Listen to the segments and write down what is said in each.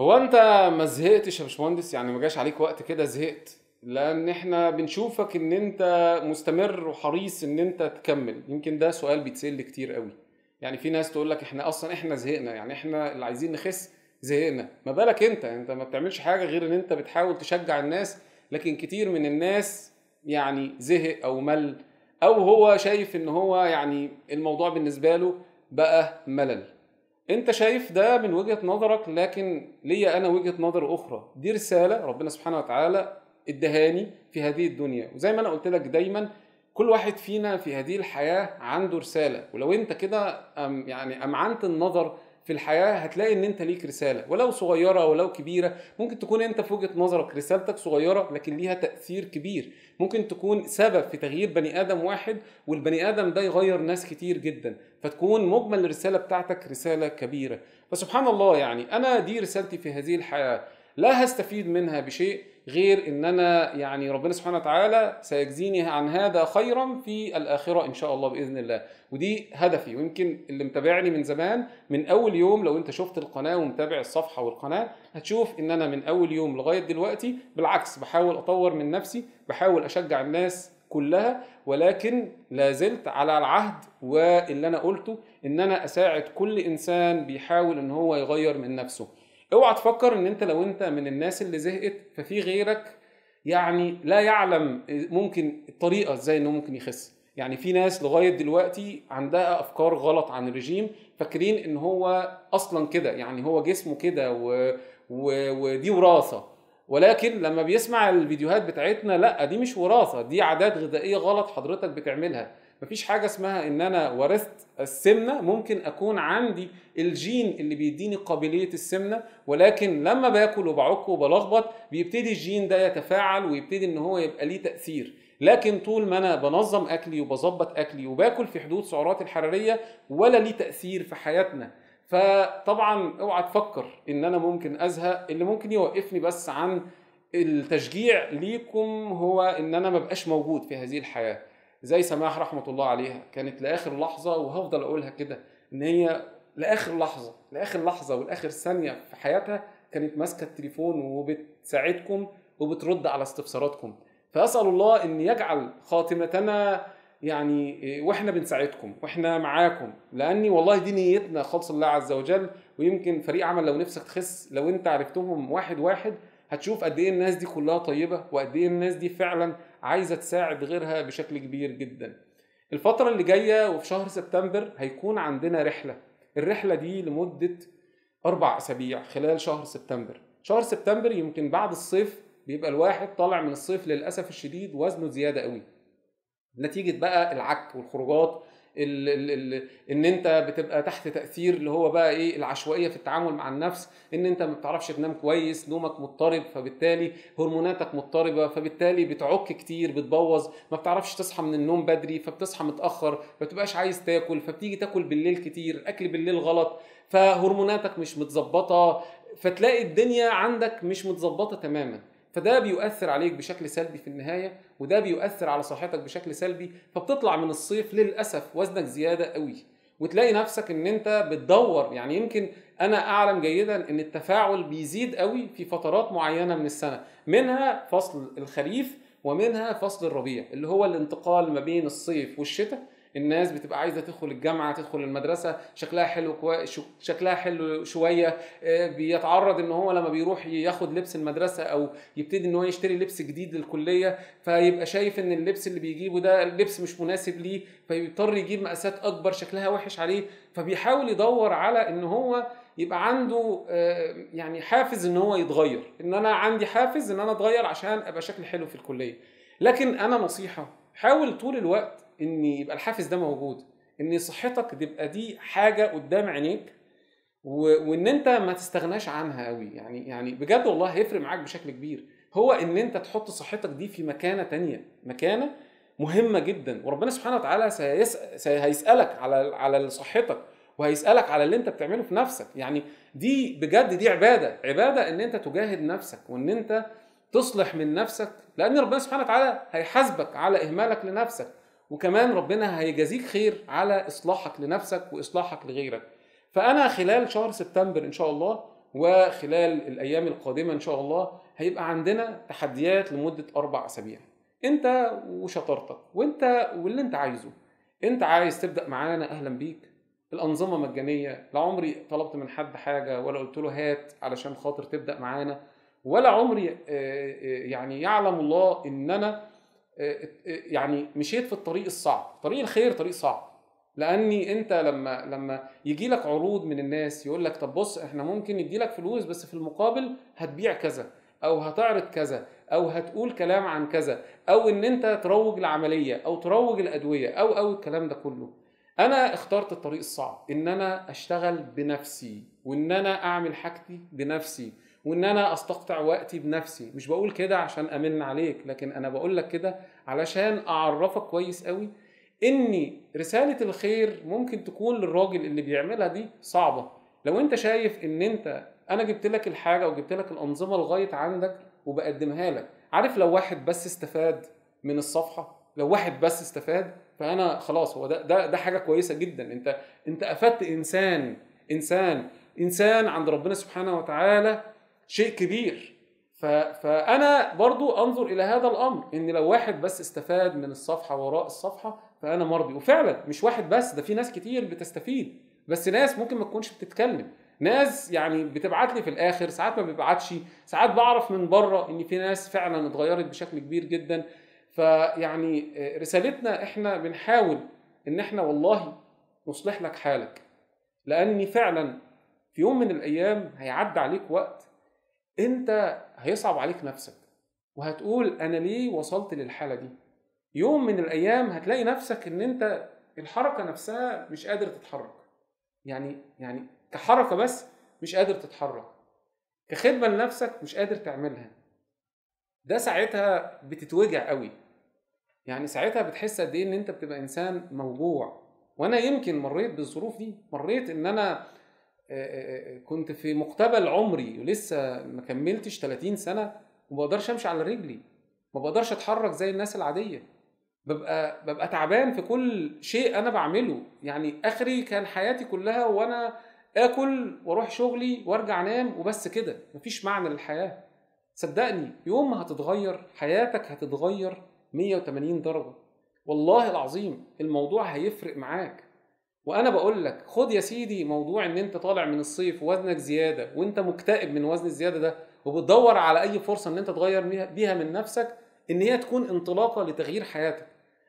هو انت ما زهقتش يا باشمهندس؟ يعني ما جاش عليك وقت كده زهقت؟ لأن إحنا بنشوفك إن انت مستمر وحريص إن انت تكمل. يمكن ده سؤال بيتسأل كتير قوي. يعني في ناس تقول لك إحنا أصلا إحنا زهقنا. يعني إحنا اللي عايزين نخس زهقنا. ما بالك أنت؟ أنت ما بتعملش حاجة غير إن أنت بتحاول تشجع الناس. لكن كتير من الناس يعني زهق أو مل. أو هو شايف إن هو يعني الموضوع بالنسبة له بقى ملل. انت شايف ده من وجهة نظرك لكن ليا أنا وجهة نظر أخرى. دي رسالة ربنا سبحانه وتعالى ادهاني في هذه الدنيا. وزي ما أنا قلت لك دايما كل واحد فينا في هذه الحياة عنده رسالة. ولو انت كده يعني أمعنت النظر في الحياة هتلاقي إن أنت ليك رسالة ولو صغيرة ولو كبيرة ممكن تكون أنت في وجهة نظرك رسالتك صغيرة لكن ليها تأثير كبير. ممكن تكون سبب في تغيير بني آدم واحد والبني آدم ده يغير ناس كتير جدا فتكون مجمل الرسالة بتاعتك رسالة كبيرة. فسبحان الله يعني أنا دي رسالتي في هذه الحياة لا هستفيد منها بشيء غير إن أنا يعني ربنا سبحانه وتعالى سيجزيني عن هذا خيرا في الآخرة إن شاء الله بإذن الله. ودي هدفي ويمكن اللي متابعني من زمان من أول يوم لو أنت شفت القناة ومتابع الصفحة والقناة هتشوف إن أنا من أول يوم لغاية دلوقتي بالعكس بحاول أطور من نفسي بحاول أشجع الناس كلها ولكن لا زلت على العهد واللي أنا قلته إن أنا أساعد كل إنسان بيحاول إن هو يغير من نفسه. اوعى تفكر ان انت لو انت من الناس اللي زهقت ففي غيرك يعني لا يعلم ممكن الطريقة إزاي انه ممكن يخس. يعني في ناس لغاية دلوقتي عندها افكار غلط عن الرجيم فاكرين ان هو أصلا كده يعني هو جسمه كده و... و... ودي وراثة. ولكن لما بيسمع الفيديوهات بتاعتنا لا دي مش وراثة دي عادات غذائية غلط حضرتك بتعملها. مفيش حاجة اسمها إن أنا ورثت السمنة ممكن أكون عندي الجين اللي بيديني قابلية السمنة ولكن لما باكل وبعك وبلخبط بيبتدي الجين ده يتفاعل ويبتدي إن هو يبقى ليه تأثير. لكن طول ما أنا بنظم أكلي وبظبط أكلي وباكل في حدود سعرات الحرارية ولا ليه تأثير في حياتنا. فطبعا أوعى تفكر إن أنا ممكن أزهق اللي ممكن يوقفني بس عن التشجيع ليكم هو إن أنا ما بقاش موجود في هذه الحياة. زي سماح رحمة الله عليها. كانت لآخر لحظة وهفضل أقولها كده إن هي لآخر لحظة لآخر لحظة والاخر ثانية في حياتها كانت ماسكة التليفون وبتساعدكم وبترد على استفساراتكم. فأسأل الله إن يجعل خاتمتنا يعني وإحنا بنساعدكم وإحنا معاكم لأني والله دي نيتنا خالص الله عز وجل. ويمكن فريق عمل لو نفسك تخس لو أنت عرفتهم واحد واحد هتشوف قد إيه الناس دي كلها طيبة وقد إيه الناس دي فعلا عايزة تساعد غيرها بشكل كبير جدا. الفترة اللي جاية وفي شهر سبتمبر هيكون عندنا رحلة. الرحلة دي لمدة أربع أسابيع خلال شهر سبتمبر. شهر سبتمبر يمكن بعد الصيف بيبقى الواحد طالع من الصيف للأسف الشديد وزنه زيادة قوي. نتيجة بقى العك والخروجات ال ال ال إن أنت بتبقى تحت تأثير اللي هو بقى إيه العشوائية في التعامل مع النفس إن أنت ما بتعرفش تنام كويس نومك مضطرب فبالتالي هرموناتك مضطربة فبالتالي بتعك كتير بتبوظ ما بتعرفش تصحى من النوم بدري فبتصحى متأخر ما بتبقاش عايز تاكل فبتيجي تاكل بالليل كتير أكل بالليل غلط فهرموناتك مش متظبطة فتلاقي الدنيا عندك مش متظبطة تماما. فده بيؤثر عليك بشكل سلبي في النهاية وده بيؤثر على صحتك بشكل سلبي فبتطلع من الصيف للأسف وزنك زيادة قوي. وتلاقي نفسك إن أنت بتدور يعني يمكن أنا أعلم جيدا إن التفاعل بيزيد قوي في فترات معينة من السنة منها فصل الخريف ومنها فصل الربيع اللي هو الانتقال ما بين الصيف والشتاء. الناس بتبقى عايزة تدخل الجامعة تدخل المدرسة شكلها حلو كوي... شكلها حلو شوية بيتعرض إن هو لما بيروح ياخد لبس المدرسة أو يبتدي إن هو يشتري لبس جديد للكلية فيبقى شايف إن اللبس اللي بيجيبه ده اللبس مش مناسب ليه فيضطر يجيب مقاسات أكبر شكلها وحش عليه فبيحاول يدور على إن هو يبقى عنده يعني حافز إن هو يتغير إن أنا عندي حافز إن أنا أتغير عشان أبقى شكلي حلو في الكلية. لكن أنا نصيحة حاول طول الوقت ان يبقى الحافز ده موجود. ان صحتك تبقى دي حاجة قدام عينيك. وإن أنت ما تستغناش عنها قوي يعني يعني بجد والله هيفرق معاك بشكل كبير. هو إن أنت تحط صحتك دي في مكانة تانية مكانة مهمة جدا. وربنا سبحانه وتعالى. هيسألك على على صحتك وهيسألك على اللي أنت بتعمله في نفسك. يعني دي بجد دي عبادة. عبادة إن أنت تجاهد نفسك وإن أنت تصلح من نفسك لأن ربنا سبحانه وتعالى هيحاسبك على إهمالك لنفسك. وكمان ربنا هيجازيك خير على إصلاحك لنفسك وإصلاحك لغيرك. فأنا خلال شهر سبتمبر إن شاء الله وخلال الأيام القادمة إن شاء الله هيبقى عندنا تحديات لمدة أربع أسابيع. أنت وشطارتك وأنت واللي أنت عايزه. أنت عايز تبدأ معانا أهلا بيك. الأنظمة مجانية. لا عمري طلبت من حد حاجة ولا قلت له هات علشان خاطر تبدأ معانا. ولا عمري آه، آه، يعني يعلم الله إن أنا يعني مشيت في الطريق الصعب. طريق الخير طريق صعب. لأني أنت لما لما يجي لك عروض من الناس يقول لك طب بص إحنا ممكن ندي لك فلوس بس في المقابل هتبيع كذا أو هتعرض كذا أو هتقول كلام عن كذا أو إن أنت تروج العملية أو تروج الأدوية أو أو الكلام ده كله. أنا اخترت الطريق الصعب إن أنا أشتغل بنفسي وإن أنا أعمل حاجتي بنفسي. وإن أنا أستقطع وقتي بنفسي. مش بقول كده عشان أمن عليك لكن أنا بقول لك كده علشان أعرفك كويس قوي ان رسالة الخير ممكن تكون للراجل اللي بيعملها دي صعبة. لو أنت شايف إن أنت أنا جبت لك الحاجة وجبت لك الأنظمة لغاية عندك وبقدمها لك عارف لو واحد بس استفاد من الصفحة؟ لو واحد بس استفاد فأنا خلاص هو ده ده ده حاجة كويسة جدا. أنت أنت أفدت إنسان إنسان إنسان عند ربنا سبحانه وتعالى شيء كبير. فأنا برضو أنظر إلى هذا الأمر إن لو واحد بس استفاد من الصفحة وراء الصفحة فأنا مرضي. وفعلا مش واحد بس ده في ناس كتير بتستفيد. بس ناس ممكن ما تكونش بتتكلم. ناس يعني بتبعت لي في الآخر ساعات ما بيبعتش ساعات بعرف من بره إن في ناس فعلا اتغيرت بشكل كبير جدا. فيعني رسالتنا إحنا بنحاول إن إحنا والله نصلح لك حالك. لأني فعلا في يوم من الأيام هيعدي عليك وقت انت هيصعب عليك نفسك وهتقول أنا ليه وصلت للحالة دي؟ يوم من الأيام هتلاقي نفسك إن أنت الحركة نفسها مش قادر تتحرك. يعني يعني كحركة بس مش قادر تتحرك. كخدمة لنفسك مش قادر تعملها. ده ساعتها بتتوجع قوي. يعني ساعتها بتحس قد إيه إن أنت بتبقى إنسان موجوع. وأنا يمكن مريت بالظروف دي مريت إن أنا كنت في مقتبل عمري ولسه ما كملتش 30 سنة وما بقدرش امشي على رجلي. ما بقدرش اتحرك زي الناس العادية. ببقى ببقى تعبان في كل شيء أنا بعمله. يعني آخري كان حياتي كلها وأنا آكل وأروح شغلي وأرجع أنام وبس كده. مفيش معنى للحياة. صدقني يوم ما هتتغير حياتك هتتغير 180 درجة. والله العظيم الموضوع هيفرق معاك. وأنا بقول لك خد يا سيدي موضوع إن أنت طالع من الصيف ووزنك زيادة وأنت مكتئب من وزن الزيادة ده وبتدور على أي فرصة إن أنت تغير بيها من نفسك إن هي تكون انطلاقة لتغيير حياتك.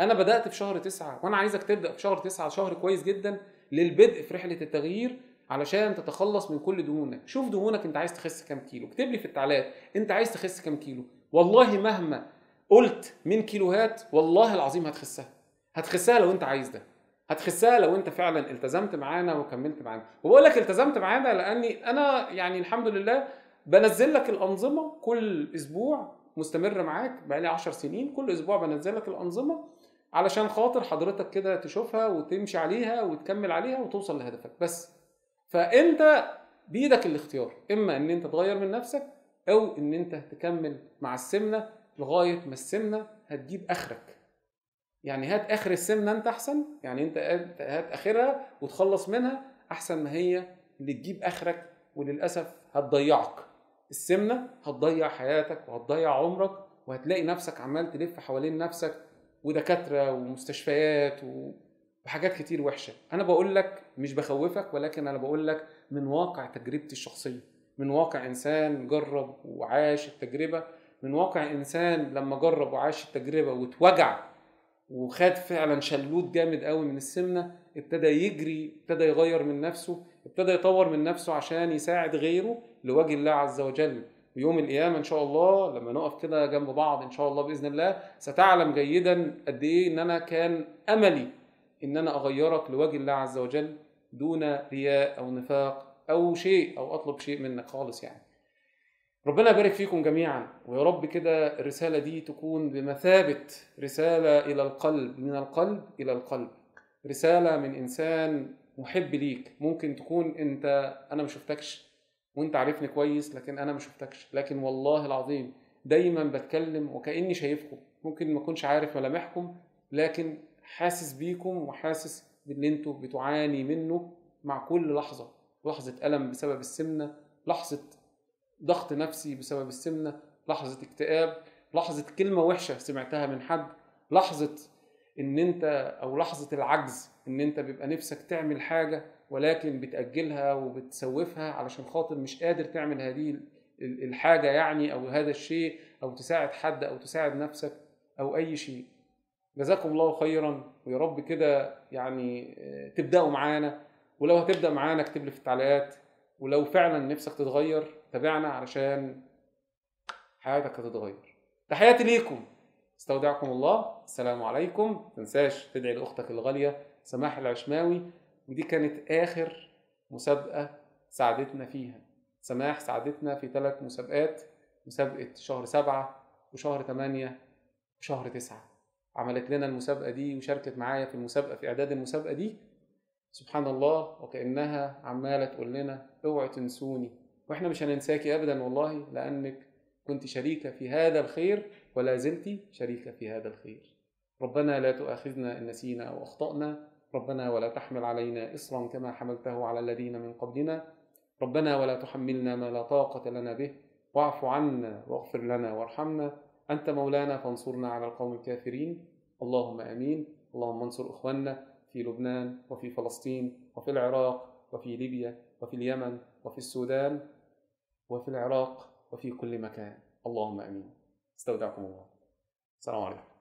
أنا بدأت في شهر تسعة وأنا عايزك تبدأ في شهر تسعة شهر كويس جدا للبدء في رحلة التغيير علشان تتخلص من كل دهونك. شوف دهونك أنت عايز تخس كام كيلو. اكتب لي في التعليقات أنت عايز تخس كام كيلو؟ والله مهما قلت من كيلوهات والله العظيم هتخسها. هتخسها لو أنت عايز ده. هتخسها لو انت فعلا التزمت معانا وكملت معانا. وبقول لك التزمت معانا لأني أنا يعني الحمد لله بنزل لك الأنظمة كل أسبوع مستمر معاك بقالي 10 سنين كل أسبوع بنزل لك الأنظمة علشان خاطر حضرتك كده تشوفها وتمشي عليها وتكمل عليها وتوصل لهدفك. بس فأنت بإيدك الاختيار إما إن أنت تغير من نفسك أو إن أنت تكمل مع السمنة لغاية ما السمنة هتجيب آخرك. يعني هات آخر السمنه أنت أحسن يعني أنت هات آخرها وتخلص منها أحسن ما هي اللي تجيب آخرك وللأسف هتضيعك. السمنه هتضيع حياتك وهتضيع عمرك وهتلاقي نفسك عمال تلف حوالين نفسك ودكاترة ومستشفيات وحاجات كتير وحشة. أنا بقول لك مش بخوفك ولكن أنا بقول لك من واقع تجربتي الشخصية. من واقع إنسان جرب وعاش التجربة من واقع إنسان لما جرب وعاش التجربة واتوجع وخد فعلا شلوت جامد قوي من السمنة ابتدى يجري ابتدى يغير من نفسه ابتدى يطور من نفسه عشان يساعد غيره لوجه الله عز وجل. ويوم القيامة إن شاء الله لما نقف كده جنب بعض إن شاء الله بإذن الله ستعلم جيدا قد إيه إن أنا كان أملي إن أنا أغيرك لوجه الله عز وجل دون رياء أو نفاق أو شيء أو أطلب شيء منك خالص يعني. ربنا يبارك فيكم جميعا ويا رب كده الرسالة دي تكون بمثابة رسالة إلى القلب من القلب إلى القلب. رسالة من إنسان محب ليك. ممكن تكون أنت أنا ما شفتكش وأنت عارفني كويس لكن أنا ما شفتكش. لكن والله العظيم دايما بتكلم وكأني شايفكم. ممكن ما أكونش عارف ملامحكم لكن حاسس بيكم وحاسس باللي أنتوا بتعاني منه مع كل لحظة. لحظة ألم بسبب السمنة لحظة ضغط نفسي بسبب السمنة لحظة اكتئاب لحظة كلمة وحشة سمعتها من حد لحظة إن أنت أو لحظة العجز إن أنت بيبقى نفسك تعمل حاجة ولكن بتأجلها وبتسوفها علشان خاطر مش قادر تعمل هذه الحاجة يعني أو هذا الشيء أو تساعد حد أو تساعد نفسك أو أي شيء. جزاكم الله خيرا ويا رب كده يعني تبدأوا معانا. ولو هتبدأ معانا اكتب لي في التعليقات. ولو فعلا نفسك تتغير تابعنا علشان حياتك هتتغير تحياتي ليكم. استودعكم الله. السلام عليكم. تنساش تدعي لأختك الغالية سماح العشماوي ودي كانت آخر مسابقة ساعدتنا فيها. سماح ساعدتنا في ثلاث مسابقات مسابقة شهر سبعة وشهر ثمانية وشهر تسعة. عملت لنا المسابقة دي وشاركت معايا في المسابقة في إعداد المسابقة دي. سبحان الله وكأنها عمالة تقول لنا اوعوا تنسوني. وإحنا مش هننساكي أبدا والله لأنك كنت شريكة في هذا الخير ولا زلت شريكة في هذا الخير. ربنا لا تؤاخذنا إن نسينا أو أخطأنا. ربنا ولا تحمل علينا إصرا كما حملته على الذين من قبلنا. ربنا ولا تحملنا ما لا طاقة لنا به. واعف عنا واغفر لنا وارحمنا. أنت مولانا فانصرنا على القوم الكافرين. اللهم آمين. اللهم انصر إخواننا في لبنان وفي فلسطين وفي العراق وفي ليبيا وفي اليمن وفي السودان. وفي العراق وفي كل مكان. اللهم آمين. استودعكم الله. السلام عليكم.